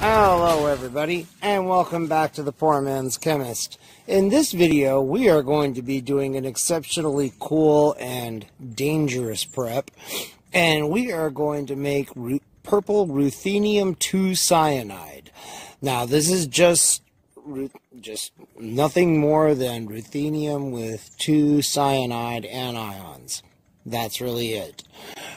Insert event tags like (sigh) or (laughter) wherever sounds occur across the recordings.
Hello everybody and welcome back to the Poor Man's Chemist. In this video we are going to be doing an exceptionally cool and dangerous prep and we are going to make purple ruthenium 2 cyanide. Now this is just just nothing more than ruthenium with two cyanide anions. That's really it.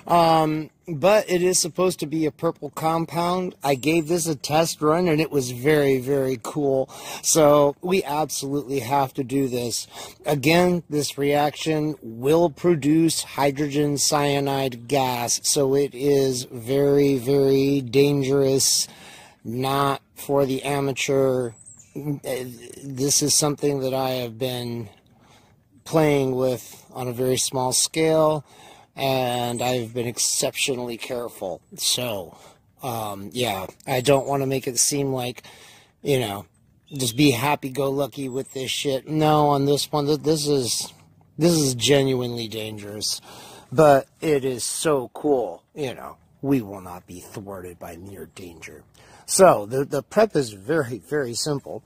Um, but it is supposed to be a purple compound. I gave this a test run and it was very, very cool. So we absolutely have to do this. Again, this reaction will produce hydrogen cyanide gas. So it is very, very dangerous, not for the amateur. This is something that I have been playing with on a very small scale and I've been exceptionally careful. So, um, yeah, I don't want to make it seem like, you know, just be happy go lucky with this shit. No, on this one, this is this is genuinely dangerous, but it is so cool. You know, we will not be thwarted by mere danger. So the the prep is very very simple.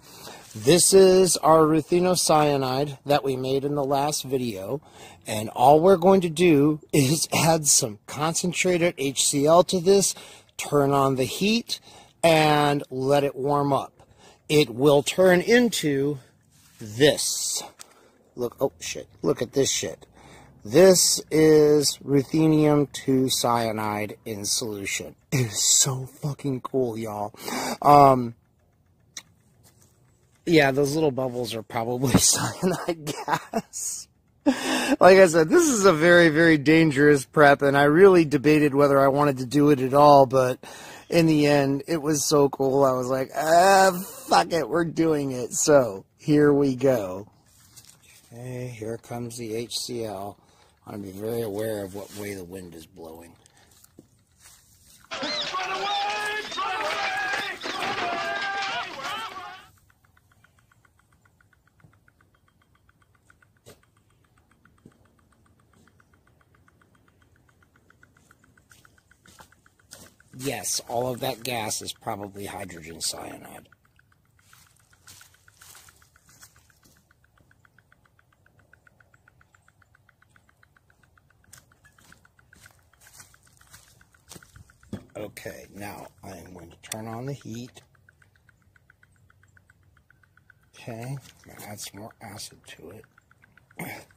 This is our ruthenocyanide that we made in the last video. And all we're going to do is (laughs) add some concentrated HCl to this, turn on the heat, and let it warm up. It will turn into this. Look, oh shit, look at this shit. This is ruthenium 2 cyanide in solution. (laughs) It is so fucking cool, y'all. Um, yeah, those little bubbles are probably (laughs) cyanide gas. like I said, this is a very, very dangerous prep, and I really debated whether I wanted to do it at all, but in the end, it was so cool. I was like, ah, fuck it, we're doing it. So, here we go. Okay, here comes the HCl. I want to be very aware of what way the wind is blowing. Run away! Run away! Yes, all of that gas is probably hydrogen cyanide. Okay, now I am going to turn on the heat. Okay, add some more acid to it. (clears throat)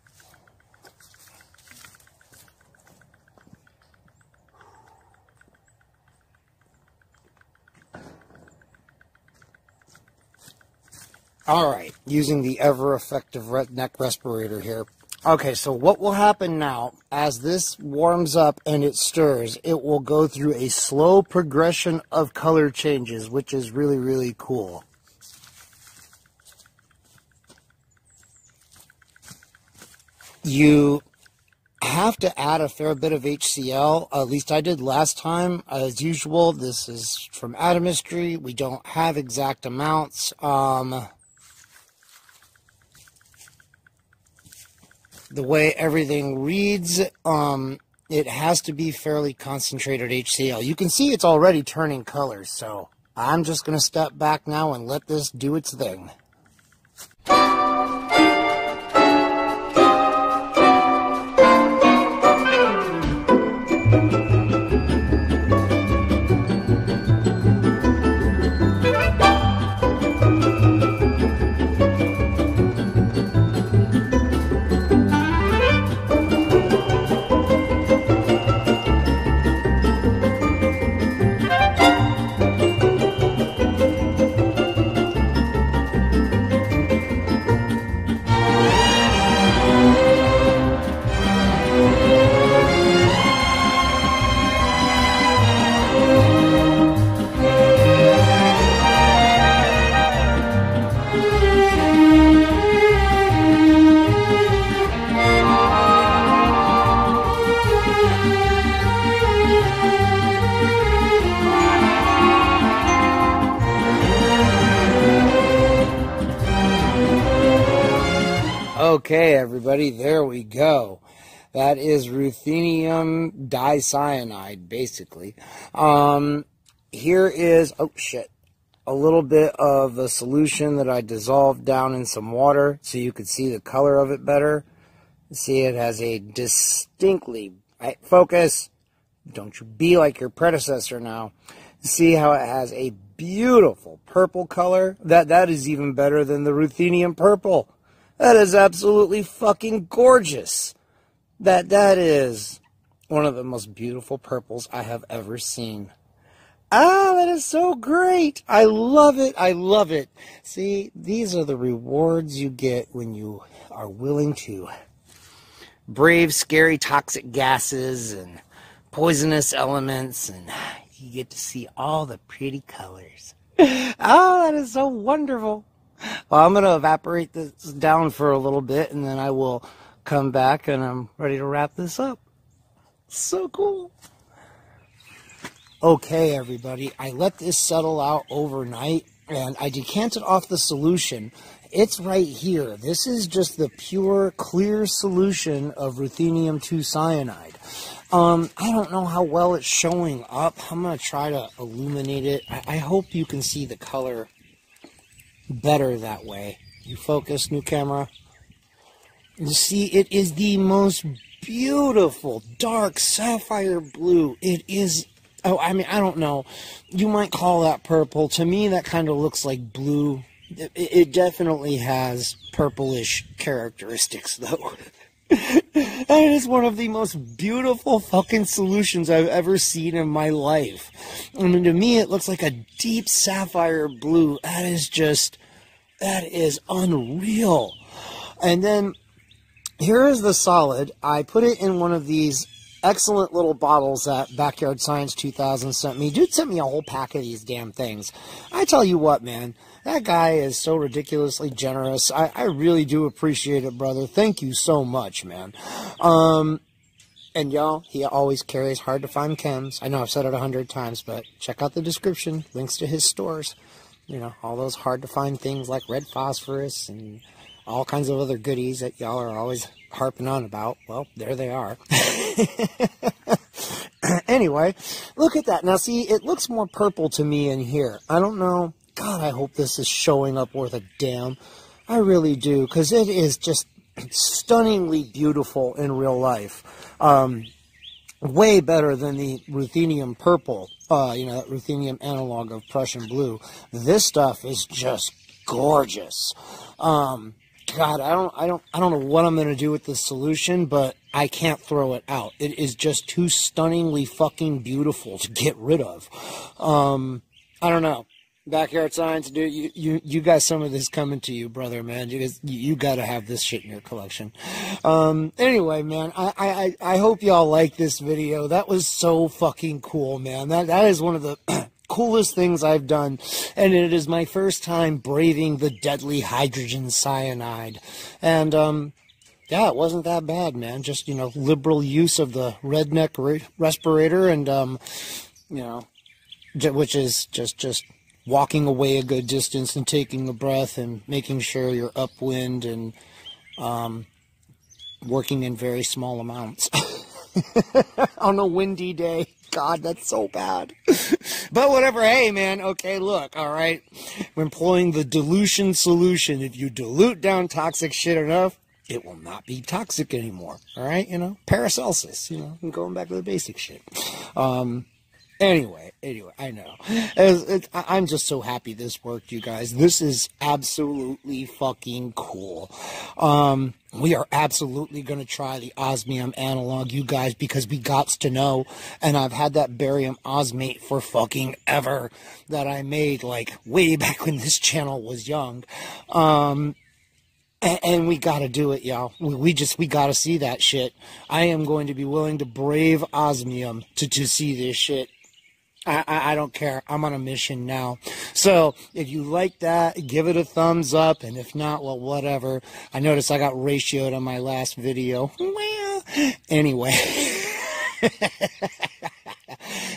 All right, using the ever effective neck respirator here. Okay, so what will happen now, as this warms up and it stirs, it will go through a slow progression of color changes, which is really, really cool. You have to add a fair bit of HCl, at least I did last time. As usual, this is from Atomistry. We don't have exact amounts. Um, the way everything reads, um, it has to be fairly concentrated HCl. You can see it's already turning colors, so I'm just going to step back now and let this do its thing. Okay, everybody, there we go. That is ruthenium dicyanide, basically. Um, here is, oh shit, a little bit of the solution that I dissolved down in some water so you could see the color of it better. See, it has a distinctly, right, focus, don't you be like your predecessor now. See how it has a beautiful purple color? That That is even better than the ruthenium purple. That is absolutely fucking gorgeous. That That is one of the most beautiful purples I have ever seen. Ah, that is so great. I love it. I love it. See, these are the rewards you get when you are willing to brave scary toxic gases and poisonous elements and you get to see all the pretty colors. oh, (laughs) that is so wonderful. Well, I'm going to evaporate this down for a little bit and then I will come back and I'm ready to wrap this up. So cool. Okay, everybody, I let this settle out overnight and I decanted off the solution. It's right here. This is just the pure, clear solution of ruthenium 2 cyanide. Um, I don't know how well it's showing up. I'm going to try to illuminate it. I, I hope you can see the color better that way. You focus, new camera. You see, it is the most beautiful dark sapphire blue. It is oh, I mean, I don't know. You might call that purple. To me, that kind of looks like blue. It, it definitely has purplish characteristics, though. (laughs) that is one of the most beautiful fucking solutions I've ever seen in my life. I mean, to me, it looks like a deep sapphire blue. That is just, that is unreal. And then here is the solid. I put it in one of these excellent little bottles that Backyard Science 2000 sent me. Dude sent me a whole pack of these damn things. I tell you what, man, that guy is so ridiculously generous. I, I really do appreciate it, brother. Thank you so much, man. Um, and y'all, he always carries hard to find chems. I know I've said it a hundred times, but check out the description. Links to his stores. You know, all those hard to find things like red phosphorus and all kinds of other goodies that y'all are always harping on about. Well, there they are. (laughs) (laughs) anyway, look at that. Now, see, it looks more purple to me in here. I don't know. God, I hope this is showing up worth a damn. I really do, because it is just stunningly beautiful in real life. Um, way better than the ruthenium purple, uh, you know, that ruthenium analog of Prussian blue. This stuff is just gorgeous. Um, God, I don't, I don't, I don't know what I'm gonna do with this solution, but I can't throw it out. It is just too stunningly fucking beautiful to get rid of. Um, I don't know. Backyard Science, dude, you, you, you got some of this coming to you, brother, man. You, you, got to have this shit in your collection. Um, anyway, man, I, I, I hope y'all like this video. That was so fucking cool, man. That, that is one of the (clears throat) coolest things I've done, and it is my first time braving the deadly hydrogen cyanide. And, um, yeah, it wasn't that bad, man. Just, you know, liberal use of the redneck re respirator and, um, you know, which is just, just walking away a good distance and taking a breath and making sure you're upwind and, um, working in very small amounts (laughs) on a windy day. God, that's so bad. (laughs) but whatever. Hey, man. Okay, look. All right. We're employing the dilution solution. If you dilute down toxic shit enough, it will not be toxic anymore. All right. You know, Paracelsus. You know, I'm going back to the basic shit. Um, Anyway, anyway, I know. It's, it's, I'm just so happy this worked, you guys. This is absolutely fucking cool. Um, we are absolutely going to try the osmium analog, you guys, because we got to know. And I've had that barium osmate for fucking ever that I made, like, way (laughs) back when this channel was young. Um, and, we got to do it, y'all. We, we, just, we got to see that shit. I am going to be willing to brave osmium to, to see this shit I, I, don't care. I'm on a mission now. So if you like that, give it a thumbs up. And if not, well, whatever. I noticed I got ratioed on my last video. Well, anyway. (laughs)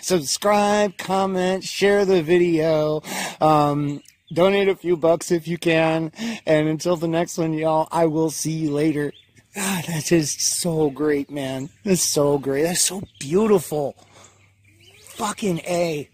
Subscribe, comment, share the video. Um, donate a few bucks if you can. And until the next one, y'all, I will see you later. God, that is so great, man. That's so great. That's so beautiful fucking A.